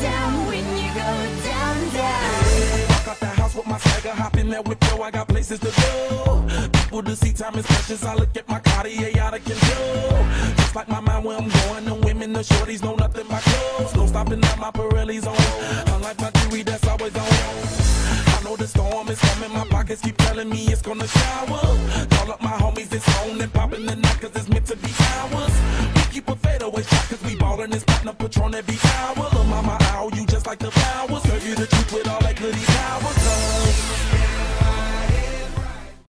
down, when you go down, down. Walk out the house with my swagger, hop in there with Joe. I got places to go. People to see, time is precious, I look at my Cartier out of control. Just like my mind where I'm going, the women, the shorties know nothing but clothes. No stopping at my Pirelli's on, unlike my jewelry that's always on I know the storm is coming. My pockets keep telling me it's gonna shower. Call up my homies, it's on and popping the night, cause it's meant to be ours. We keep a fadeaway shot. We ballin' this partner Patron every hour. Look, mama, ow, you just like the flowers. Girl, you the